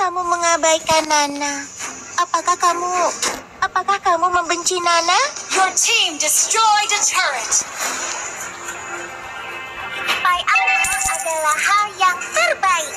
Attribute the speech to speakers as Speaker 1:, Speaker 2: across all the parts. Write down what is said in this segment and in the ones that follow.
Speaker 1: kamu mengabaikan Nana? Apakah kamu apakah kamu membenci Nana?
Speaker 2: Your team destroyed a turret.
Speaker 1: Pai aku adalah hal yang terbaik.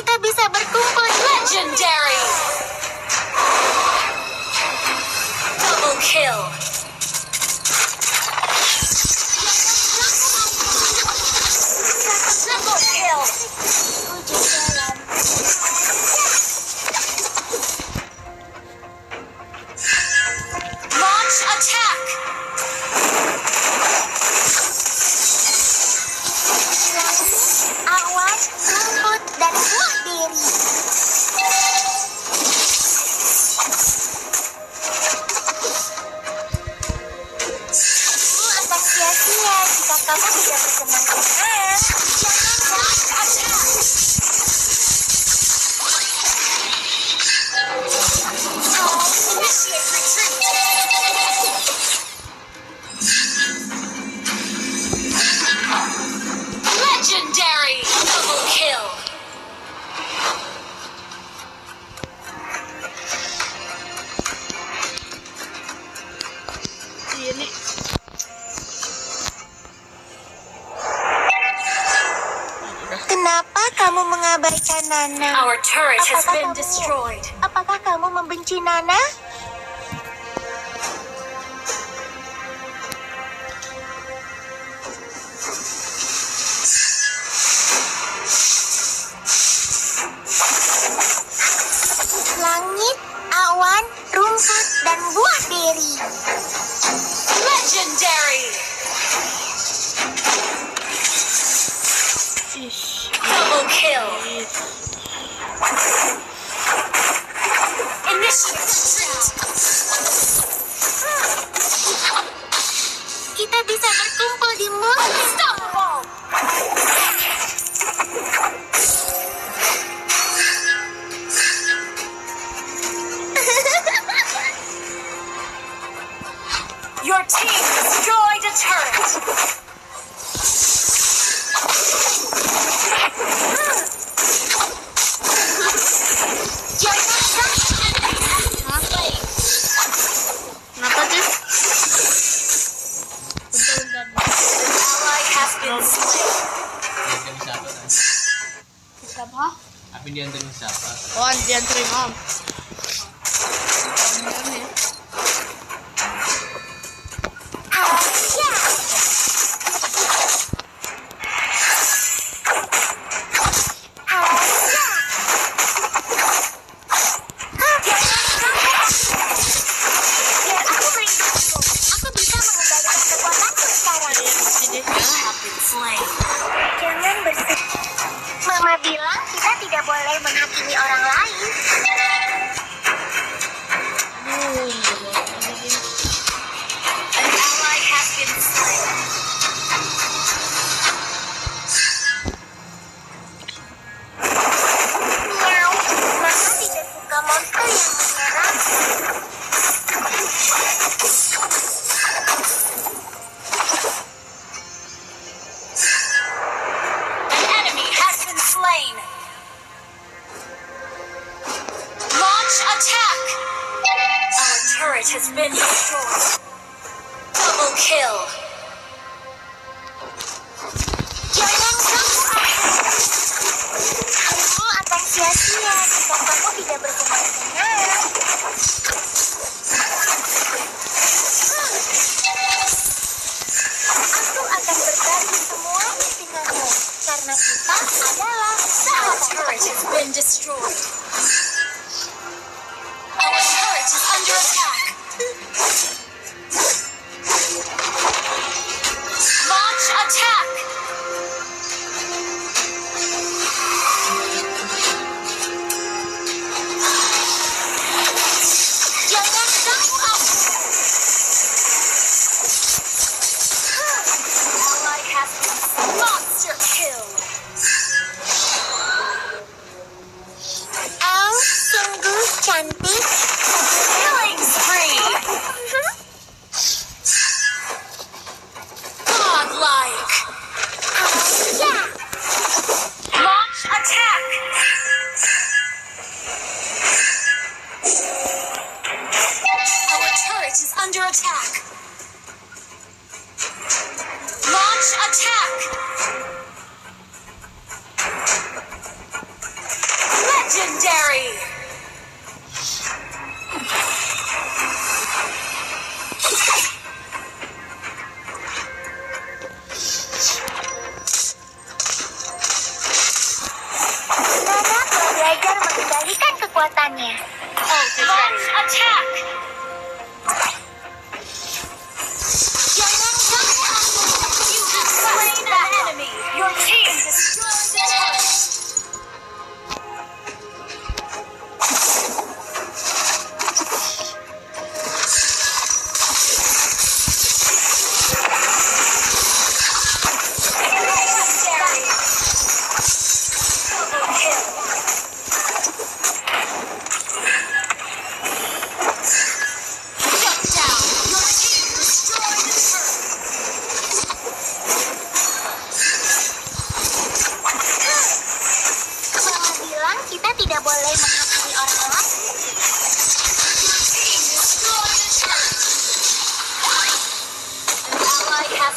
Speaker 1: Kita bisa berkumpul
Speaker 2: Legendary. Double kill. Triple kill. Legendary double kill.
Speaker 3: Ini
Speaker 1: Kenapa kamu mengabaikan Nana?
Speaker 2: Our turret has
Speaker 1: Apakah
Speaker 2: been
Speaker 1: kamu-
Speaker 2: destroyed.
Speaker 1: Apakah kamu membenci Nana?
Speaker 2: Kill. Initiate retreat.
Speaker 1: Kita bisa berkumpul di.
Speaker 2: Unstoppable. Your team destroyed a turret.
Speaker 1: Jangan bersedih. Mama bilang kita tidak boleh menghakimi orang lain.
Speaker 2: turret has been destroyed. Double kill.
Speaker 1: Kamu akan sia-sia jika kamu tidak. Aku
Speaker 2: akan berbagi semuanya denganmu karena kita
Speaker 1: adalah destroyed. Has mengendalikan kekuatannya.
Speaker 2: Launch attack.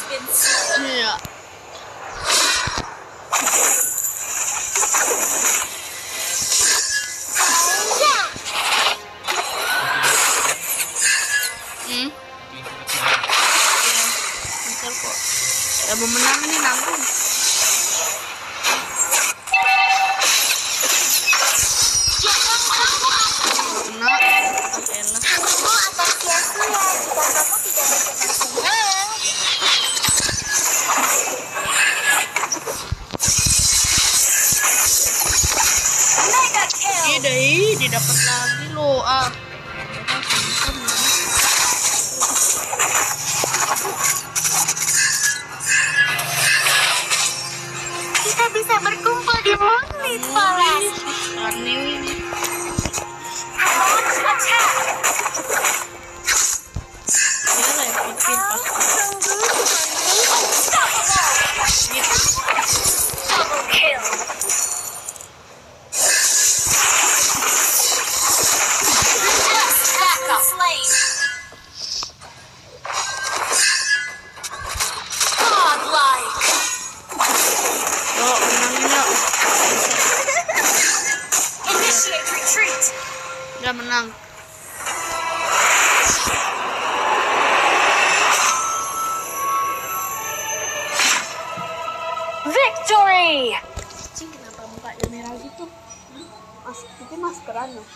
Speaker 2: Been slain.
Speaker 3: Iya.
Speaker 1: Ya,
Speaker 3: Hmm.
Speaker 4: Kecil.
Speaker 3: Iya. Ya mau menang nih nanggung. Kena. Elah.
Speaker 1: Kamu akan sia-sia jika kamu tidak berkenan
Speaker 2: Kill.
Speaker 3: Ih, deh, didapat lagi lo. Ah.
Speaker 1: Kita bisa berkumpul di Moonlit
Speaker 2: Slain. Godlike.
Speaker 3: Yuk.
Speaker 2: Initiate retreat.
Speaker 3: Udah menang.
Speaker 2: Victory.
Speaker 3: Cing, kenapa mukanya merah gitu? Mas, itu maskeran loh.